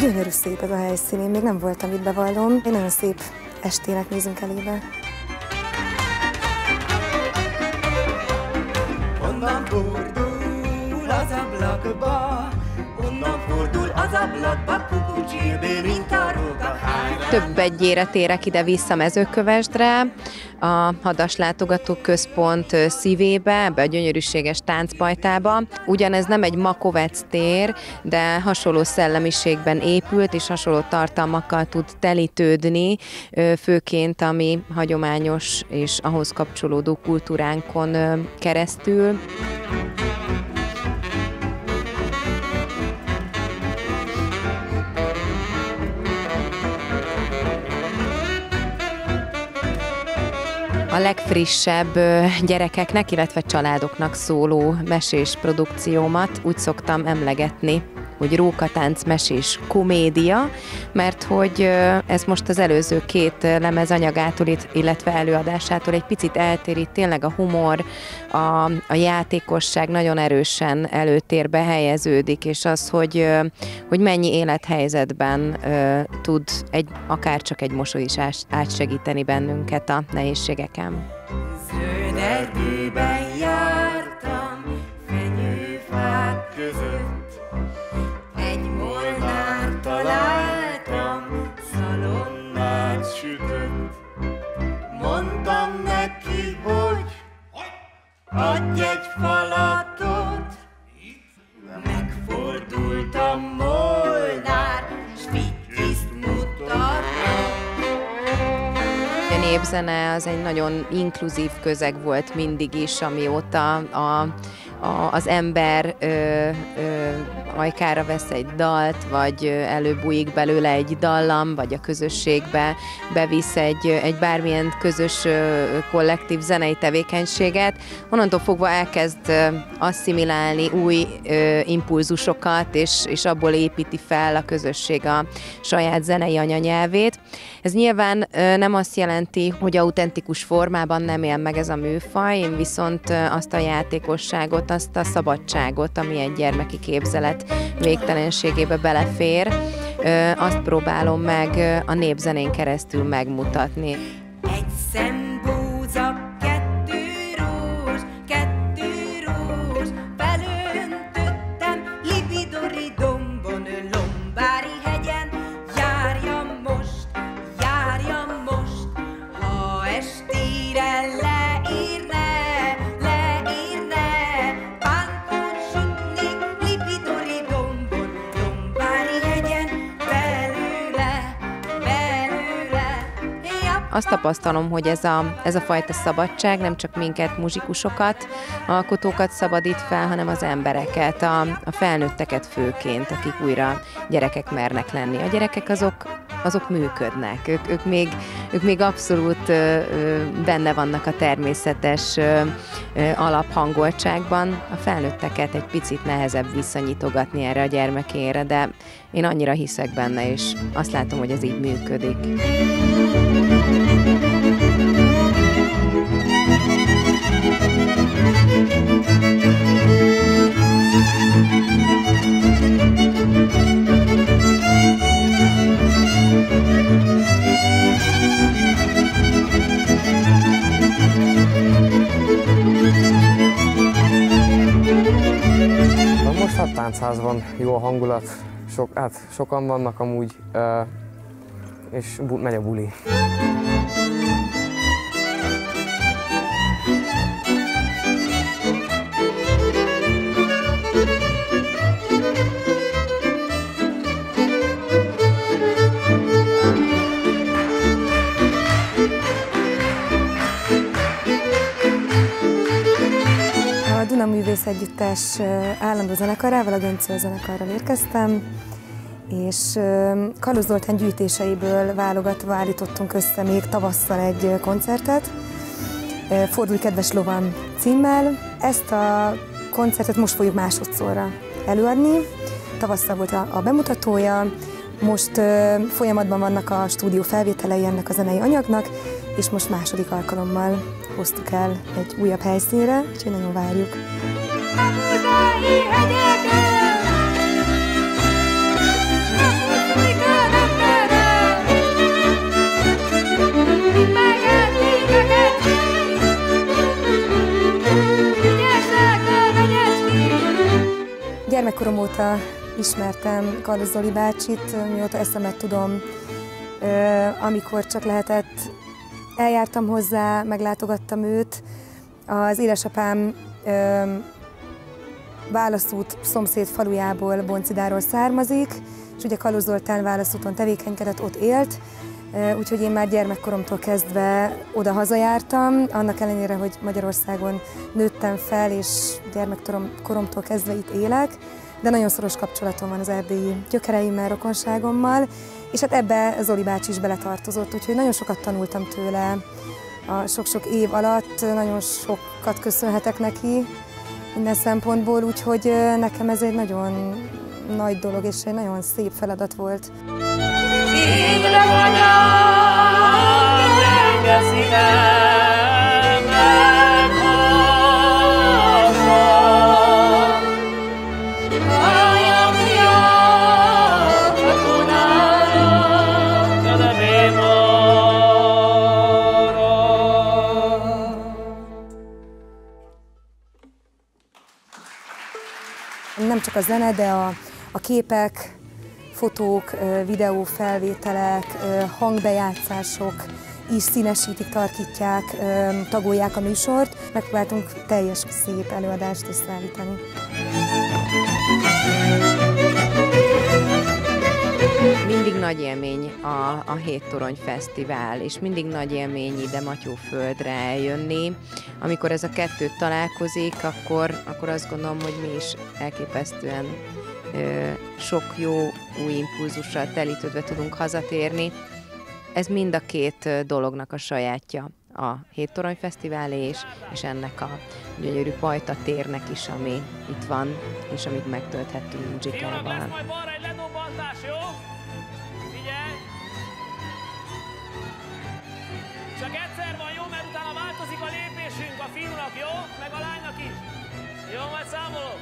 Gyönyörű szép ez a helyszín, én még nem voltam itt, bevallom. Egy nagyon szép estének nézünk elébe. Honnan fordul az ablakba, honnan fordul az ablakba, kukucsilbé, mint a róka Több egyére térek ide vissza mezőkövesdre, a Hadas Központ szívébe, ebbe a gyönyörűséges táncpajtába. Ugyanez nem egy makovec tér, de hasonló szellemiségben épült, és hasonló tartalmakkal tud telítődni, főként ami hagyományos és ahhoz kapcsolódó kultúránkon keresztül. A legfrissebb gyerekeknek, illetve családoknak szóló mesés produkciómat úgy szoktam emlegetni, hogy rókatánc mesés komédia, mert hogy ez most az előző két lemez anyagától, illetve előadásától egy picit eltérít, tényleg a humor, a, a játékosság nagyon erősen előtérbe helyeződik, és az, hogy, hogy mennyi élethelyzetben tud egy, akár csak egy mosoly is átsegíteni bennünket a nehézségeken. Zöld népzene az egy nagyon inkluzív közeg volt mindig is, amióta a a, az ember ö, ö, ajkára vesz egy dalt, vagy előbújik belőle egy dallam, vagy a közösségbe bevisz egy, egy bármilyen közös ö, kollektív zenei tevékenységet, onnantól fogva elkezd asszimilálni új ö, impulzusokat, és, és abból építi fel a közösség a saját zenei anyanyelvét. Ez nyilván ö, nem azt jelenti, hogy autentikus formában nem él meg ez a műfaj, én viszont azt a játékosságot, azt a szabadságot, ami egy gyermeki képzelet végtelenségébe belefér, azt próbálom meg a népzenén keresztül megmutatni. Egy szem azt tapasztalom, hogy ez a, ez a fajta szabadság nem csak minket, muzsikusokat, alkotókat szabadít fel, hanem az embereket, a, a felnőtteket főként, akik újra gyerekek mernek lenni. A gyerekek azok, azok működnek, ők, ők, még, ők még abszolút benne vannak a természetes alaphangoltságban, a felnőtteket egy picit nehezebb visszanyitogatni erre a gyermekére, de én annyira hiszek benne, és azt látom, hogy ez így működik. Most a táncházban jó a hangulat, sok, hát sokan vannak amúgy, és megy a buli. Művész Együttes állandó zenekarával, a Göncöl zenekarral érkeztem, és Kalusz Zoltán gyűjtéseiből válogatva állítottunk össze még tavasszal egy koncertet, Fordulj kedves lovan címmel. Ezt a koncertet most fogjuk másodszorra előadni. Tavasszal volt a, bemutatója, most folyamatban vannak a stúdió felvételei ennek a zenei anyagnak, és most második alkalommal hoztuk el egy újabb helyszínre, úgyhogy nagyon várjuk. Gyermekkorom óta ismertem Kardos Zoli bácsit, mióta eszemet tudom, amikor csak lehetett, eljártam hozzá, meglátogattam őt. Az édesapám válaszút szomszéd falujából, Boncidáról származik, és ugye Kalóz Zoltán válaszúton tevékenykedett, ott élt, úgyhogy én már gyermekkoromtól kezdve oda hazajártam, annak ellenére, hogy Magyarországon nőttem fel, és gyermekkoromtól kezdve itt élek, de nagyon szoros kapcsolatom van az erdélyi gyökereimmel, rokonságommal, és hát ebbe Zoli bácsi is beletartozott, úgyhogy nagyon sokat tanultam tőle. A sok-sok év alatt, nagyon sokat köszönhetek neki minden szempontból, úgyhogy nekem ez egy nagyon nagy dolog, és egy nagyon szép feladat volt. Végre Nem csak a zene, de a, a képek, fotók, videófelvételek, hangbejátszások is színesítik, tarkítják, tagolják a műsort. Megpróbáltunk teljes szép előadást összeállítani. Mindig nagy élmény a, a Hét Torony Fesztivál, és mindig nagy élmény ide Matyóföldre eljönni. Amikor ez a kettő találkozik, akkor, akkor azt gondolom, hogy mi is elképesztően ö, sok jó új impulzussal telítődve tudunk hazatérni. Ez mind a két dolognak a sajátja a Hét Torony Fesztivál és, és ennek a gyönyörű Pajta térnek is, ami itt van, és amit megtölthettünk Dzsikával. samo